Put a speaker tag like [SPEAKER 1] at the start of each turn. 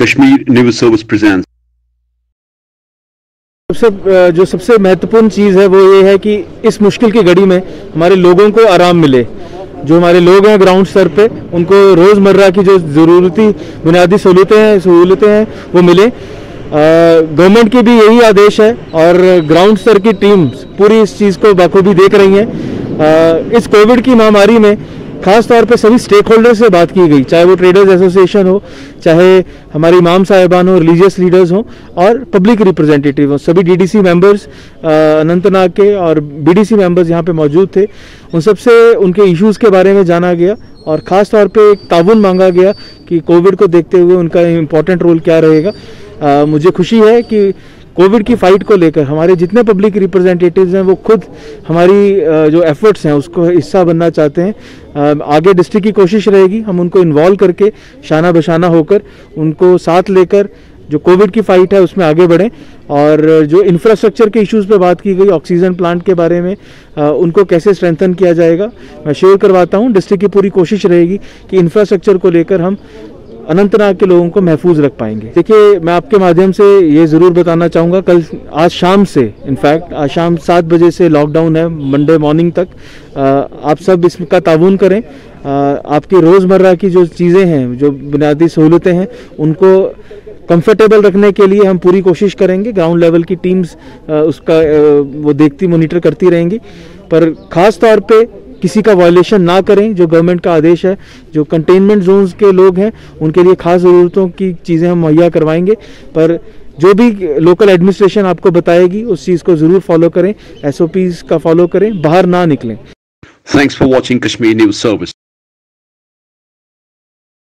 [SPEAKER 1] Kashmir News Service presents.
[SPEAKER 2] सबसे जो सबसे महत्वपूर्ण चीज़ है वो ये है कि इस मुश्किल की घड़ी में हमारे लोगों को आराम मिले। जो हमारे लोग हैं ग्राउंड स्तर पे, उनको रोज़मर्रा की जो ज़रूरती, बुनियादी सहूलतें हैं सहूलतें हैं, वो मिले। गवर्नमेंट की भी यही आदेश है और ग्राउंड स्तर की टीम्स पूरी इस चीज़ को बखूबी देख रही हैं। इस कोविड की महामारी में खास तौर पे सभी स्टेक होल्डर से बात की गई, चाहे वो ट्रेडर्स एसोसिएशन हो, चाहे हमारी इमाम साहिबान हो रिलीजियस लीडर्स हो, और पब्लिक रिप्रेजेंटेटिव हो। सभी डीडीसी मेंबर्स अनंतनाग के और बीडीसी मेंबर्स यहाँ पे मौजूद थे। उन सबसे उनके इश्यूज़ के बारे में जाना गया और ख़ास तौर पे एक ताउन मांगा गया कि कोविड को देखते हुए उनका इम्पोर्टेंट रोल क्या रहेगा। मुझे खुशी है कि कोविड की फाइट को लेकर हमारे जितने पब्लिक रिप्रेजेंटेटिव्स हैं वो खुद हमारी जो एफर्ट्स हैं उसको हिस्सा बनना चाहते हैं। आगे डिस्ट्रिक्ट की कोशिश रहेगी हम उनको इन्वॉल्व करके शाना बशाना होकर उनको साथ लेकर जो कोविड की फाइट है उसमें आगे बढ़ें। और जो इंफ्रास्ट्रक्चर के इश्यूज़ पे बात की गई ऑक्सीजन प्लांट के बारे में आ, उनको कैसे स्ट्रेंथन किया जाएगा मैं शेयर करवाता हूँ डिस्ट्रिक्ट की पूरी कोशिश रहेगी कि इंफ्रास्ट्रक्चर को लेकर हम अनंतनाग के लोगों को महफूज रख पाएँगे। देखिए, मैं आपके माध्यम से ये ज़रूर बताना चाहूँगा, कल आज शाम से इनफैक्ट आज शाम सात बजे से लॉकडाउन है मंडे मॉर्निंग तक। आप सब इसका ताउन करें। आपकी रोज़मर्रा की जो चीज़ें हैं, जो बुनियादी सहूलतें हैं, उनको कंफर्टेबल रखने के लिए हम पूरी कोशिश करेंगे। ग्राउंड लेवल की टीम्स उसका वो देखती मोनिटर करती रहेंगी। पर ख़ास तौर पे किसी का वायलेशन ना करें, जो गवर्नमेंट का आदेश है, जो कंटेनमेंट जोन्स के लोग हैं, उनके लिए खास ज़रूरतों की चीज़ें हम मुहैया करवाएँगे पर जो भी लोकल एडमिनिस्ट्रेशन आपको बताएगी, उस चीज़ को ज़रूर फॉलो करें एस का फॉलो करें, बाहर ना निकलें
[SPEAKER 1] thanks for watching Kashmir news Service.